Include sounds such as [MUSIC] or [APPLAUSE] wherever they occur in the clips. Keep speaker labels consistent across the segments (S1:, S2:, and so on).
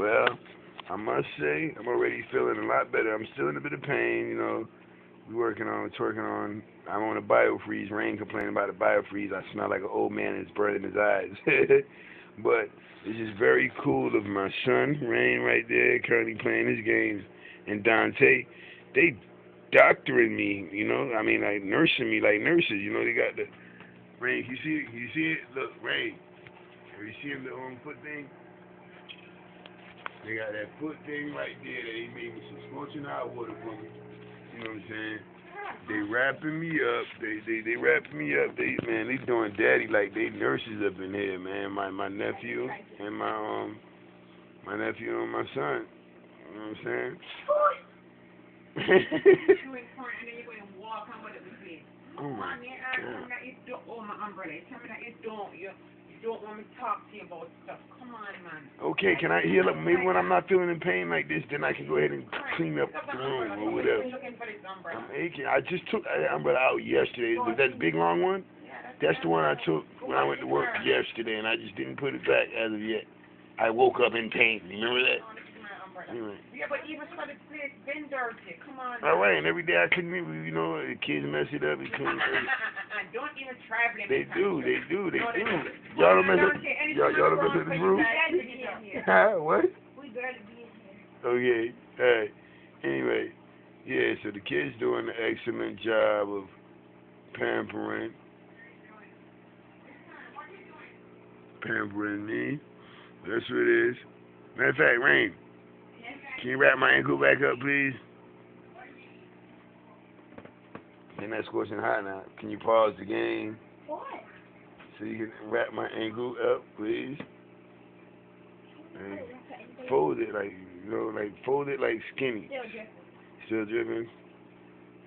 S1: Well, I must say, I'm already feeling a lot better. I'm still in a bit of pain, you know. We working on, working on. I'm on a biofreeze. Rane complaining about a biofreeze. I smell like an old man and it's burning his eyes. [LAUGHS] but it's just very cool of my son, Rane, right there, currently playing his games, and Dante. They doctoring me, you know. I mean, like nursing me like nurses. You know, they got the Rain. You see, you see it? Look, Rane. Have you seen the um, foot thing? They got that foot thing right there that they made me some scorching hot water for me. You know what I'm saying? They wrapping me up. They they they wrapping me up. They man, they doing daddy like they nurses up in here, man. My my nephew and my um my nephew and my son. You know what I'm saying? oh my god.
S2: Oh my umbrella. Tell me that you don't. You don't want me to talk to you about stuff. Come on, man.
S1: Okay, can I heal up? Maybe when I'm not feeling in pain like this, then I can go ahead and clean up the room or whatever. I'm aching. I just took that umbrella out yesterday. Was that big long one? That's the one I took when I went to work yesterday, and I just didn't put it back as of yet. I woke up in pain. Remember that? Oh, Anyway.
S2: Yeah, but even for the place been dirty. Come on.
S1: All right, and every day I clean it. You know, the kids mess it up. Clean it. [LAUGHS]
S2: don't even try
S1: They do, they do, they do. Y'all don't mess up. Y'all, y'all don't mess up this room. What?
S3: We barely be in here.
S1: Okay. All right. Anyway, yeah. So the kids doing an excellent job of pampering, pampering me. That's what it is. Matter of fact, Rane, can you wrap my ankle back up, please? And that's scorching hot now. Can you pause the game
S3: What?
S1: so you can wrap my ankle up, please? And fold it like you know, like fold it like skinny.
S3: Still dripping.
S1: Still dripping.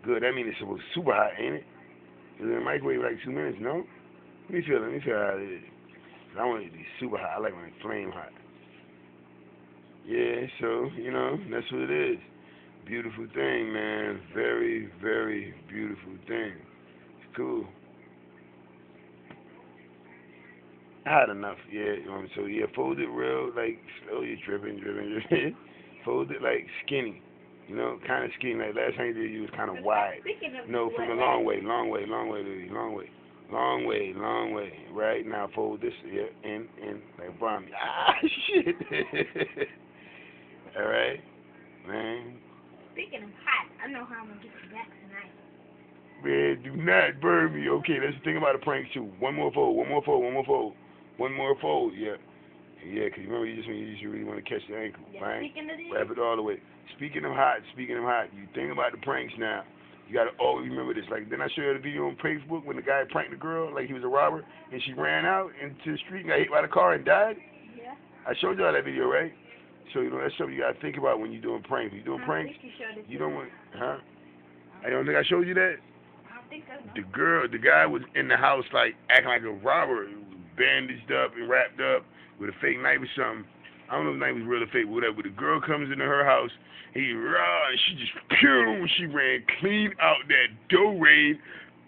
S1: Good. That means it's supposed super hot, ain't it? It's in the microwave like two minutes, no? Let me feel it. Let me feel how it is. I want it to be super hot. I like when it's flame hot. Yeah, so, you know, that's what it is. Beautiful thing, man. Very, very beautiful thing. It's cool. I had enough, yeah. Um, so yeah, fold it real like oh you're dripping, dripping, [LAUGHS] dripping. fold it like skinny. You know, kinda skinny. Like last time you did you was wide.
S3: Of
S1: No, from a long way, long way, long way, Louis, long way. Long way, long way. Right now fold this yeah, in, in, like bomb. [LAUGHS] Ah shit. [LAUGHS] All right. Man.
S3: Speaking of hot, I know how I'm gonna get you back tonight.
S1: Man, do not burn me. Okay, that's the thing about a prank too. One more fold, one more fold, one more fold. One more fold, yeah. Yeah, 'cause you remember you just you just really want to catch the ankle,
S3: Yeah,
S1: right?
S3: speaking of
S1: Wrap it all the way. Speaking of hot, speaking of hot, you think about the pranks now. You gotta always remember this. Like, didn't I show you the video on Facebook when the guy pranked the girl like he was a robber and she ran out into the street and got hit by the car and died?
S3: yeah.
S1: I showed y'all that video, right? So you know that's something you gotta think about when you're doing pranks. When you're doing
S3: I
S1: pranks,
S3: you
S1: you don't want, huh? I don't think I showed you that.
S3: I think so.
S1: The girl, the guy was in the house like acting like a robber, bandaged up and wrapped up with a fake knife or something. I don't know if the knife was real or fake, but whatever. But the girl comes into her house, he rah, and she just pew, and she ran clean out that door rain,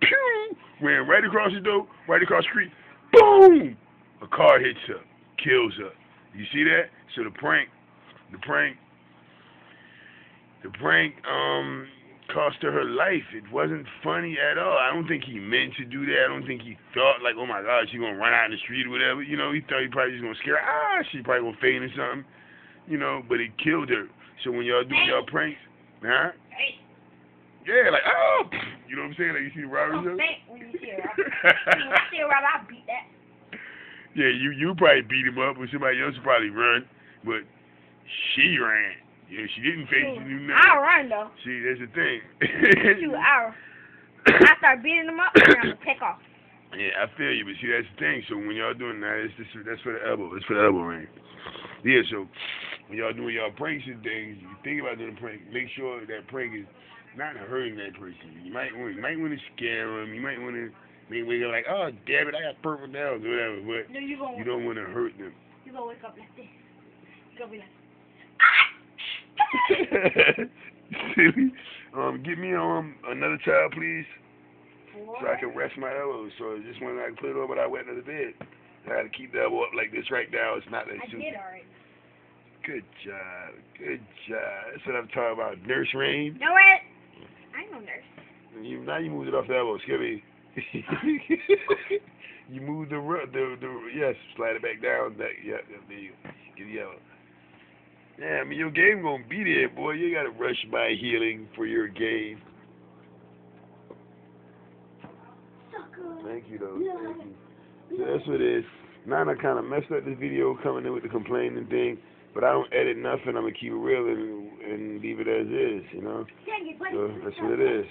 S1: pew, ran right across the door, right across the street, boom, a car hits her, kills her. You see that? So the prank, the prank, the prank, um, cost her her life. It wasn't funny at all. I don't think he meant to do that. I don't think he thought like, oh my God, she gonna run out in the street or whatever. You know, he thought he probably just gonna scare her. Ah, she probably gonna faint or something. You know, but it killed her. So when y'all do y'all pranks, huh?
S3: Hey,
S1: Yeah, like oh, [SNIFFS] you know what I'm saying? Like you see the robbers. show?
S3: when you see a robber. See, I see a robber, I beat that.
S1: Yeah, you you probably beat him up, or somebody else would probably run, but she ran. Yeah, she didn't face. She knew nothing.
S3: I'll run though.
S1: See, that's the thing.
S3: Shoot, I'll. I start beating them up, and I'm gonna take off.
S1: Yeah, I feel you, but see that's the thing. So when y'all doing that, it's just, that's for the elbow. It's for the elbow ring. Yeah, so when y'all doing y'all pranks and things, you think about doing a prank, make sure that prank is not hurting that person. You might want, you might want to scare them. You might want to make wake up like, oh damn it, I got purple nails or whatever. But
S3: No, you
S1: you don't want to hurt them.
S3: you gonna wake up like this. You gonna be like,
S1: Silly. Um, get me um another child, please,
S3: what?
S1: so I can rest my elbows. So just when I can put it over I went to the bed. I gotta keep the elbow up like this right now. It's not that
S3: I did already.
S1: Good job. Good job. That's what I'm talking about. Nurse Rane.
S3: No way. I ain't no nurse.
S1: You now you moved it off the elbow, Skippy. [LAUGHS] you moved the the the yes, slide it back down. That yeah, there you go. Get yellow. Yeah, I mean your game gonna be there, boy. You gotta rush my healing for your game. Thank you though. Thank you. So that's what it is. Nana kind of messed up this video coming in with the complaining thing, but I don't edit nothing. I'm gonna keep it real and and leave it as is, you know.
S3: Dang it, buddy.
S1: So that's what it is.